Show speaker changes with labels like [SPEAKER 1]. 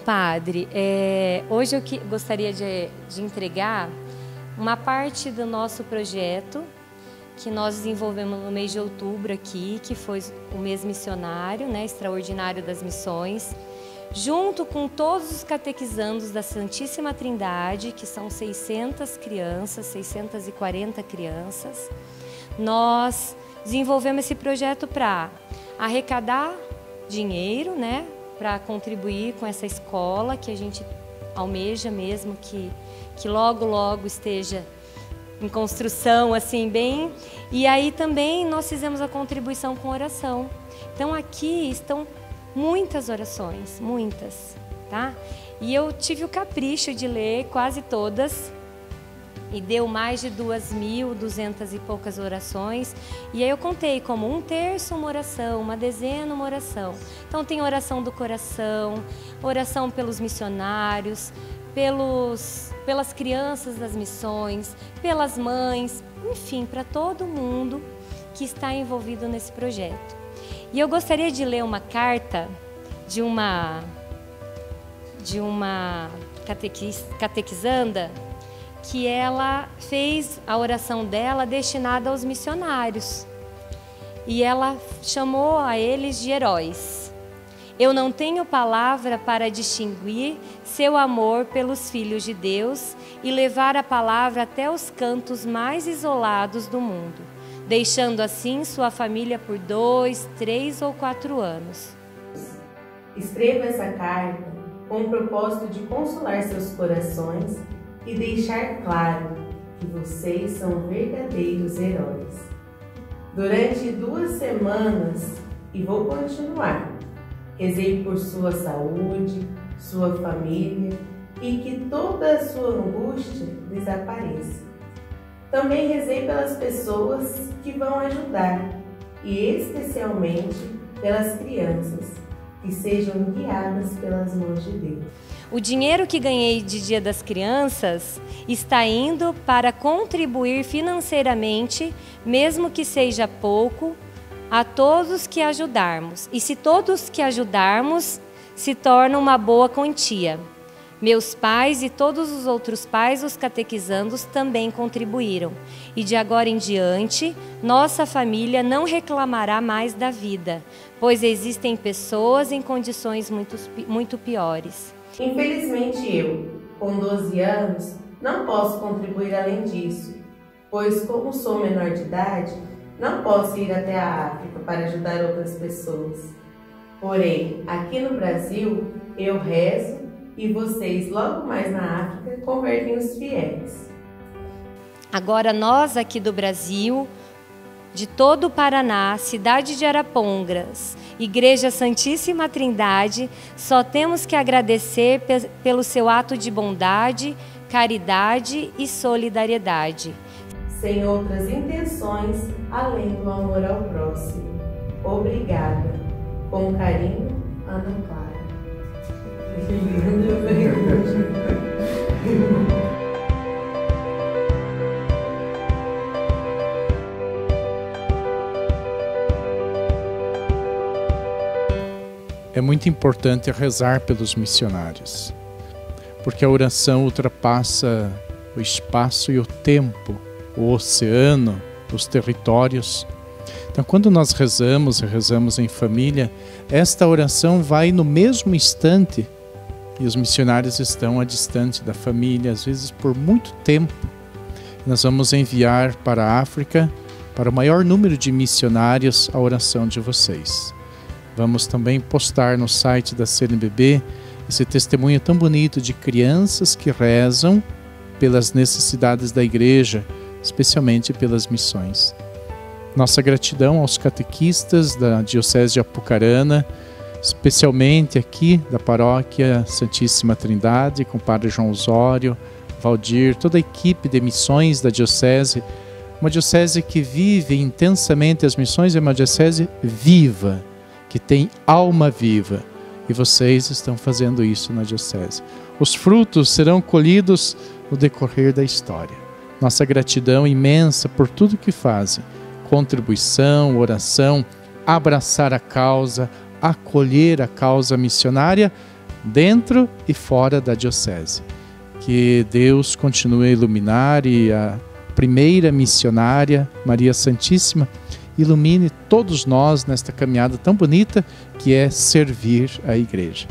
[SPEAKER 1] padre, é, hoje eu que, gostaria de, de entregar uma parte do nosso projeto que nós desenvolvemos no mês de outubro aqui, que foi o mês missionário, né, extraordinário das missões, junto com todos os catequizandos da Santíssima Trindade, que são 600 crianças, 640 crianças. Nós desenvolvemos esse projeto para arrecadar dinheiro, né, para contribuir com essa escola que a gente almeja mesmo que, que logo, logo esteja em construção, assim, bem. E aí também nós fizemos a contribuição com oração. Então aqui estão muitas orações, muitas, tá? E eu tive o capricho de ler quase todas e deu mais de duas mil, duzentas e poucas orações. E aí eu contei como um terço uma oração, uma dezena uma oração. Então tem oração do coração, oração pelos missionários, pelos, pelas crianças das missões, pelas mães, enfim, para todo mundo que está envolvido nesse projeto. E eu gostaria de ler uma carta de uma de uma catequizanda que ela fez a oração dela destinada aos missionários. E ela chamou a eles de heróis. Eu não tenho palavra para distinguir seu amor pelos filhos de Deus e levar a palavra até os cantos mais isolados do mundo, deixando assim sua família por dois, três ou quatro anos.
[SPEAKER 2] Escreva essa carta com o propósito de consolar seus corações e deixar claro que vocês são verdadeiros heróis. Durante duas semanas, e vou continuar, rezei por sua saúde, sua família e que toda a sua angústia desapareça. Também rezei pelas pessoas que vão ajudar e especialmente pelas crianças, que sejam guiadas pelas mãos de Deus.
[SPEAKER 1] O dinheiro que ganhei de Dia das Crianças está indo para contribuir financeiramente, mesmo que seja pouco, a todos que ajudarmos. E se todos que ajudarmos, se torna uma boa quantia. Meus pais e todos os outros pais, os catequizandos, também contribuíram. E de agora em diante, nossa família não reclamará mais da vida, pois existem pessoas em condições muito, muito piores.
[SPEAKER 2] Infelizmente eu, com 12 anos, não posso contribuir além disso, pois como sou menor de idade, não posso ir até a África para ajudar outras pessoas. Porém, aqui no Brasil, eu rezo e vocês, logo mais na África, convertem os fiéis.
[SPEAKER 1] Agora, nós aqui do Brasil, de todo o Paraná, cidade de Arapongas, Igreja Santíssima Trindade, só temos que agradecer pelo seu ato de bondade, caridade e solidariedade.
[SPEAKER 2] Sem outras intenções além do amor ao próximo. Obrigada. Com carinho, Ana Clara.
[SPEAKER 3] É muito importante rezar pelos missionários, porque a oração ultrapassa o espaço e o tempo, o oceano, os territórios. Então, quando nós rezamos e rezamos em família, esta oração vai no mesmo instante e os missionários estão a distante da família, às vezes por muito tempo. Nós vamos enviar para a África, para o maior número de missionários, a oração de vocês. Vamos também postar no site da CNBB esse testemunho tão bonito de crianças que rezam pelas necessidades da igreja, especialmente pelas missões. Nossa gratidão aos catequistas da Diocese de Apucarana, especialmente aqui da paróquia Santíssima Trindade, com o Padre João Osório, Valdir, toda a equipe de missões da Diocese. Uma diocese que vive intensamente as missões, é uma diocese viva que tem alma viva. E vocês estão fazendo isso na Diocese. Os frutos serão colhidos no decorrer da história. Nossa gratidão imensa por tudo que fazem contribuição, oração, abraçar a causa, acolher a causa missionária, dentro e fora da diocese. Que Deus continue a iluminar e a primeira missionária, Maria Santíssima, ilumine todos nós nesta caminhada tão bonita que é servir a igreja.